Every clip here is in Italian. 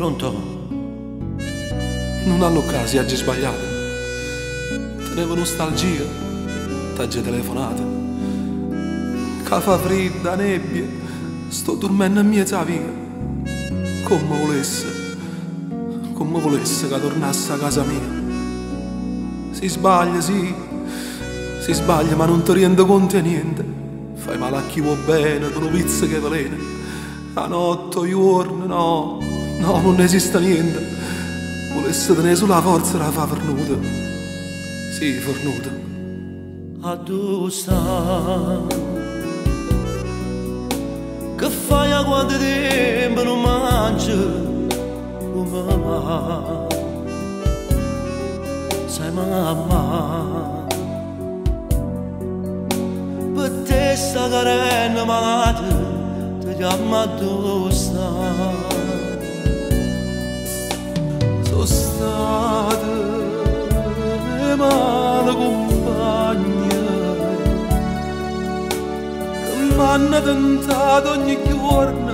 Pronto? Non hanno casi, oggi sbagliato. Tenevo nostalgia, t'agge telefonate. Che fa fredda, nebbia, sto dormendo in mezza via. Come volesse, come volesse che tornasse a casa mia. Si sbaglia, sì, si sbaglia, ma non ti rende conto di niente. Fai male a chi vuoi bene, con pizza che velena. La notte, i giorni, no, no, non esiste niente. Volesse tenere sulla forza la fa fornuta. Sì, fornuta. A dove sta? Che fai a quanto tempo non mangi? Va? Sai mamma Per te sta carena malata Ti chiama dove hanno tentato ogni giorno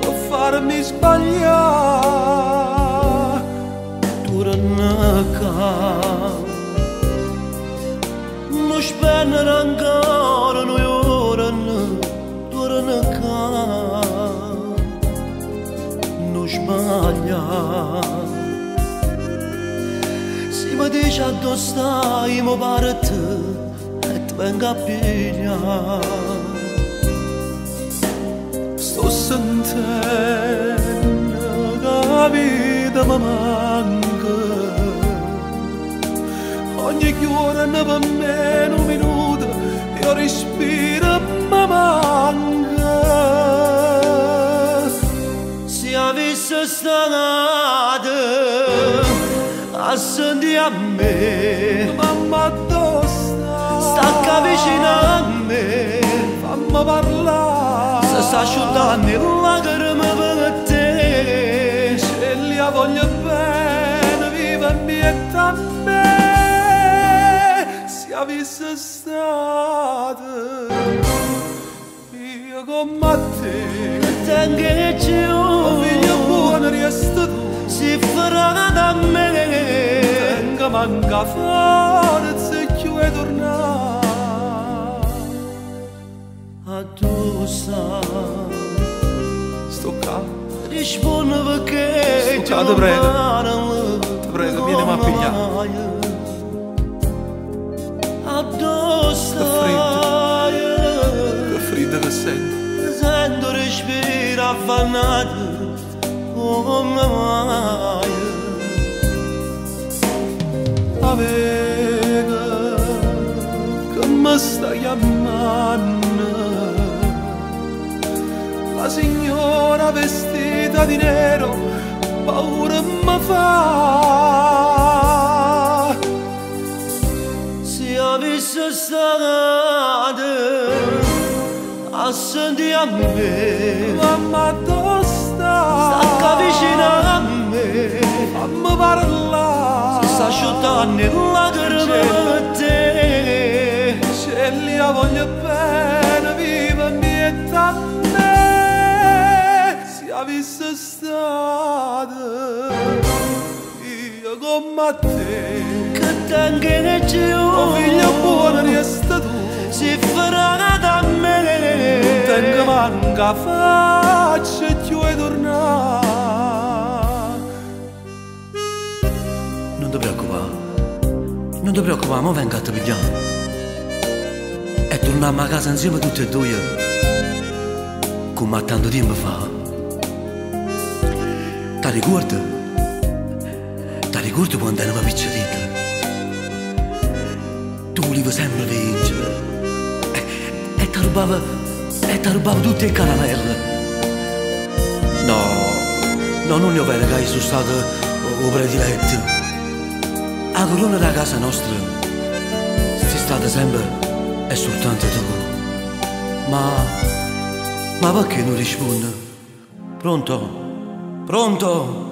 per farmi sbagliare. Qua Non mi dici dove stai mi pare te E ti vengo a pigliare Sto sentendo che la vita mi manca. Ogni giorno per me un minuto io respiro mi manca. Se avesse stata a sentire a me Mamma dove sta? Stacca vicino a me Fammi parlare. Se sta asciugando le lacrime per te Se li voglio bene, viva e mietta a me. Se avesse stato io come te. Tengo giù Figlio Tenga manca forza e chi vuoi tornare A tu sta Sto qua, Rispondi perché Sto qua, ti prego. Ti prego, vieni a pigliare. A stai che freddo che sento Sento respiro affannato come mai La La signora vestita di nero paura mi fa. Se avesse stata a sentire a me Mamma dove sta? Stacca vicino a me Fammi parlare. Si sta asciuttando lacrime per te Se li voglio bene, come te. Che tengo giù Oh figlio buono resta tu. Si farà da me. Tengo manca faccia e ti vuoi tornare. Non ti preoccupare. Non ti preoccupare, ma venga a te pigliare E torniamo a casa insieme tutti e due. Come a tanto tempo fa. Ti ricordi? Ricordi quando eravamo piccolini? Tu volevi sempre vincere E, ti rubava E ti rubava tutte le caramelle No No, non è vero che sono stato o prediletto A corona della casa nostra Sei stata sempre e soltanto tu Ma Ma perché non rispondi? Pronto? Pronto?